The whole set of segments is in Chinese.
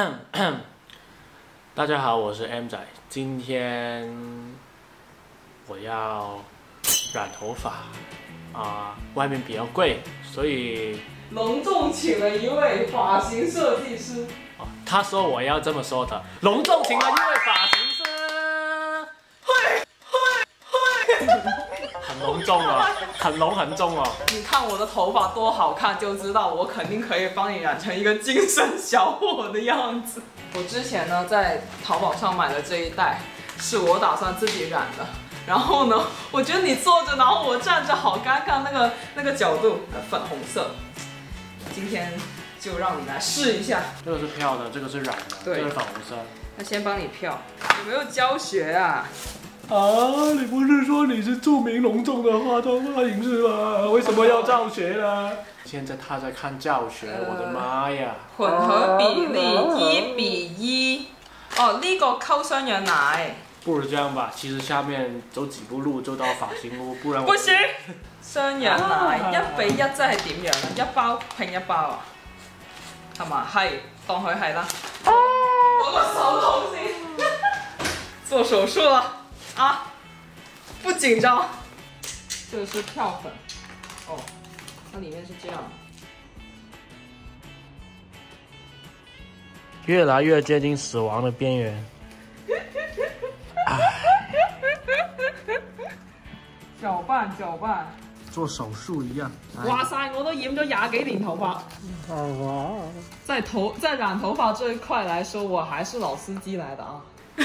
大家好，我是 M 仔，今天我要染头发啊，外面比较贵，所以隆重请了一位发型设计师。哦，他说我要这么说的，隆重请了一位发型隆重哦，很隆很重哦。你看我的头发多好看，就知道我肯定可以帮你染成一个精神小伙的样子。我之前呢在淘宝上买的这一袋，是我打算自己染的。然后呢，我觉得你坐着，然后我站着，好尴尬，那个那个角度，粉红色。今天就让你来试一下。这个是漂的，这个是染的，对这个是粉红色。那先帮你漂，有没有教学啊？啊，你不是说你是著名隆重的化妆发型师吗？为什么要教学呢？现在他在看教学，我的妈呀！混合比例一比一。哦，呢個溝雙氧奶。不如这样吧，其实下面走幾步路就到髮型屋，不然我不行，雙氧奶一比一真係點樣啊？一包拼一包啊？係嘛？係，當佢係啦。我個手痛先。做手術了啊！不紧张。这个是跳粉。哦，它里面是这样。越来越接近死亡的边缘。攪拌攪拌。做手術一樣。哇塞，我都染咗廿幾年頭髮。在頭在染頭髮這一塊來說，我還是老司機來的啊。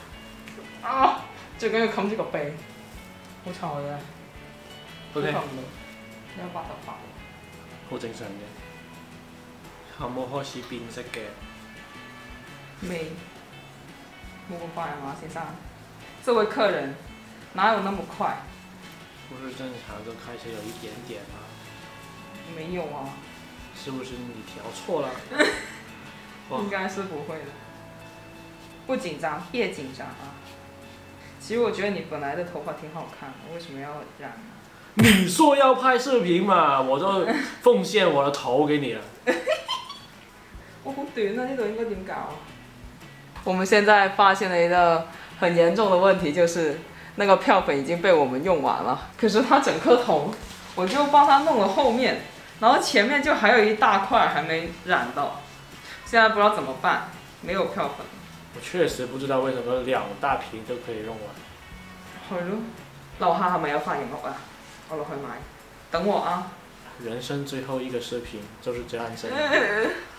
啊？最緊要冚住個鼻，好臭嘅冚唔到，你有白頭髮喎。好正常嘅。有冇開始變色嘅？未，冇咁快啊嘛，先生。这位客人哪有那么快？不是正常就開始有一點點嗎？没有啊，是不是你調錯了？哇应该是不会的。不紧张，别紧张啊。其实我觉得你本来的头发挺好看的，为什么要染呢？你说要拍视频嘛，我就奉献我的头给你了。我好短啊，呢度應該點搞啊？我们现在发现了一个很严重的问题，就是那个漂粉已经被我们用完了，可是它整颗头，我就帮他弄了后面，然后前面就还有一大块还没染到，现在不知道怎么办，没有漂粉。我確實不知道為什麼兩大瓶都可以用完。係咯，樓下係咪有髮型屋啊？我落去買，等我啊！人生最後一個視頻就是這樣子。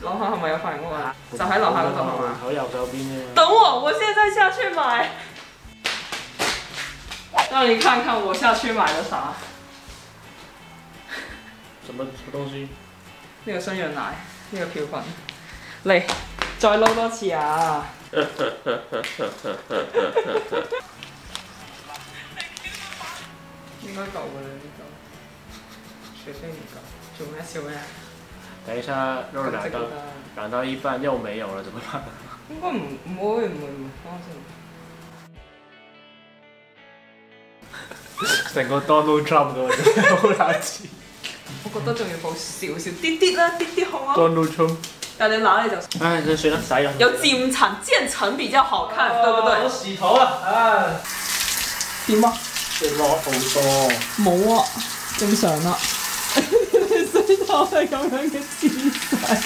樓下係咪有髮型屋啊？就喺樓下嗰度係嘛？頭右手邊啫。等我，我現在下去買。讓你看看我下去買了啥。什麼什麼東西？呢個雙氧奶，呢、個漂粉。嚟，再撈多次啊！應該夠㗎啦，呢個。除非唔夠，做咩笑咩？等一下又染到染到一半又没有了，怎么办？应该唔唔会唔会唔會，等我先。成个 Donald Trump 咁樣，好難似。我觉得仲要補少少啲啲啦，啲啲好啊。Donald Trump。但你拿嚟就唉，就算啦，洗咗。有漸層，漸層比较好看，对不对我對？洗头啦，唉，點啊？你落好多。冇啊，正常啦。你洗頭係咁樣嘅姿勢，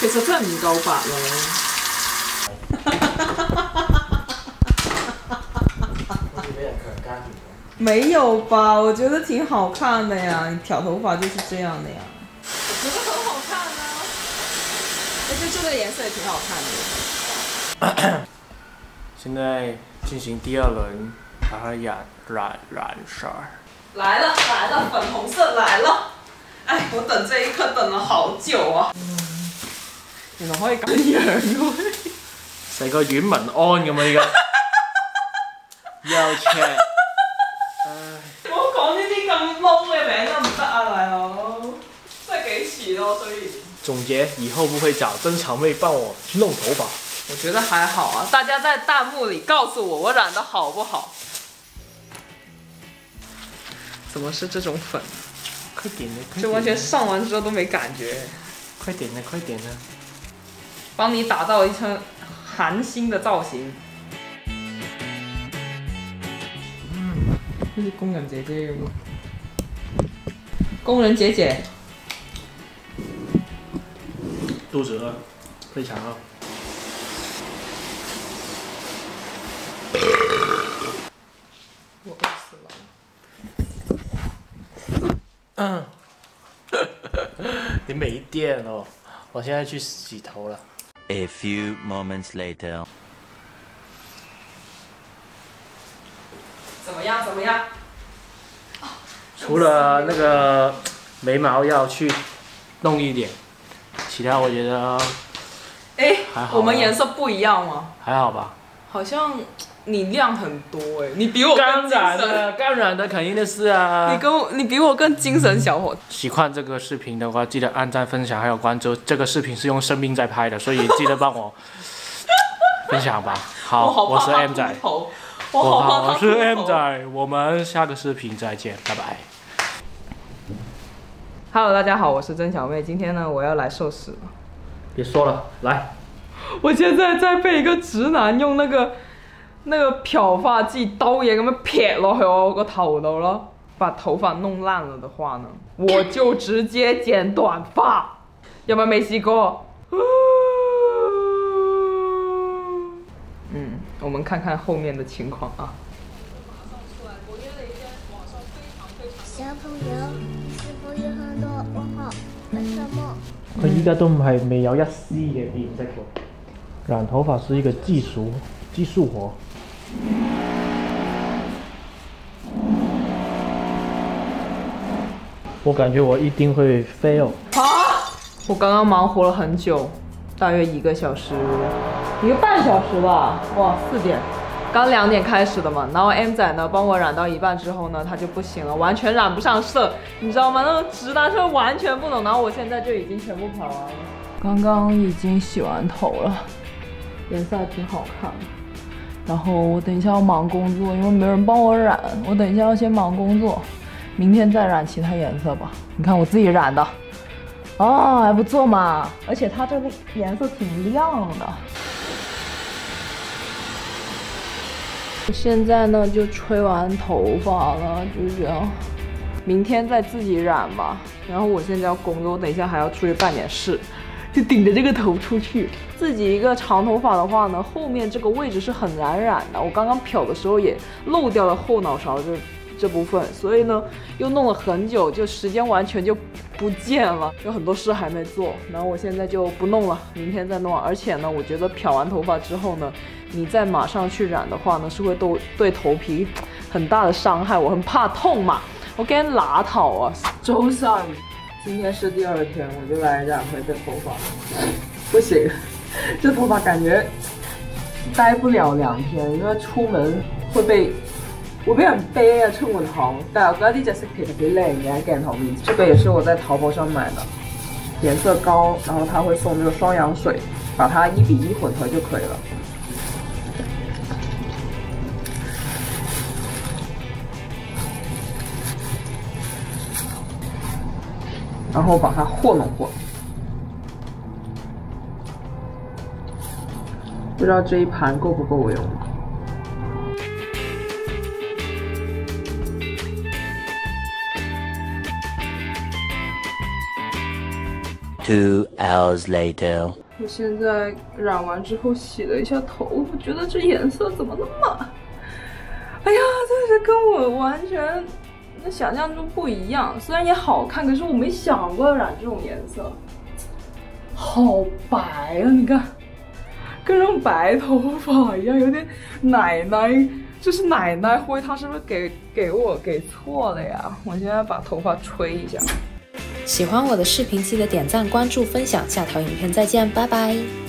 其實真係唔夠白好似俾人強姦住 沒有吧？我覺得挺好看的呀，你挑頭髮就是這樣的呀。我覺得很好看啊，而且這個顏色也挺好看的。現在进行第二轮，把它染染染色。来了来了，粉红色来了。哎，我等这一刻等了好久啊！原來可以 咁樣嘅成個阮文安咁啊！依家 又赤，唉，唔好講呢啲咁 low 嘅名得唔得啊，大佬？真係幾遲咯，雖然。總結以後不会找真长妹帮我弄头发。我觉得还好啊，大家在弹幕里告诉我我染的好不好？怎么是这种粉？快点的！快就完全上完之后都没感觉，快点的！快点的，帮你打造一身韩星的造型。嗯，好似工人姐姐咁。工人姐姐，肚子饿，非常饿。我饿死了。嗯，你没电哦，我现在去洗头了。A few moments later. 怎么样？怎么样？除了那个眉毛要去弄一點，其他我觉得哎我们颜色不一样吗？还好吧。好像你亮很多哎，你比我更當精神，然的，當然的，肯定的是啊。你跟我，你比我更精神小伙。喜欢这个视频的话，记得按赞、分享还有关注。这个视频是用生命在拍的，所以记得帮我 分享吧。好，我是 M 仔我我好怕，我是 M。仔，我们下个视频再见，拜拜。Hello，大家好，我是曾小妹。今天呢，我要来受死了。别说了，来，我现在在被一个直男用那个那个漂发剂刀嘢咁樣撇落去我個頭度咯，把頭髮弄爛了的話呢，我就直接剪短髮。有沒有沒試過？嗯，我們看看後面的情況啊。小朋友，佢依家都唔係未有一絲嘅變色喎。染頭髮是一個技術技術活。我感覺我一定會 fail。我剛剛忙活了很久，大約一個小時，一個半小時吧。哇，四點，剛兩點開始的嘛。然后 M 仔呢帮我染到一半之后呢，他就不行了，完全染不上色，你知道吗？那种直男是完全不懂。然后我现在就已经全部跑完了，刚刚已经洗完头了，颜色还挺好看的。然后我等一下要忙工作，因为没人帮我染，我等一下要先忙工作，明天再染其他颜色吧。你看我自己染的。哦，还不错嘛，而且它这个颜色挺亮的。我现在呢就吹完头发了，就这样，明天再自己染吧。然后我现在要工作，我等一下还要出去办点事，就顶着这个头出去。自己一个长头发的话呢，后面这个位置是很难染的。我刚刚漂的时候也漏掉了后脑勺这这部分，所以呢又弄了很久，就时间完全就不见了，有很多事还没做。然后我现在就不弄了，明天再弄。而且呢，我觉得漂完头发之后呢，你再马上去染的话呢，是会对对头皮很大的伤害。我很怕痛嘛，我驚乸頭啊。周三，今天是第二天，我就来染回这头发。不行，这头发感觉待不了两天，因为出门会被。會俾人啤啊出門口，但係我覺得呢隻色其實幾靚嘅喺鏡頭面前。這個也是我在淘寶上買的，顏色膏，然後它會送這個雙氧水，把它一比一混合就可以了。然後把它和弄和，不知道這一盤夠不夠我用。Two hours later. 我现在染完之后洗了一下头，我觉得这颜色怎么那么……哎呀，真是跟我完全那想象中不一样。虽然也好看，可是我没想過染这种颜色，好白啊！你看，跟種白头发一样，有点奶奶，就是奶奶灰，他是不是给给我给错了呀？我现在把头发吹一下。喜欢我的视频，记得点赞、关注、分享。下条影片再见，拜拜。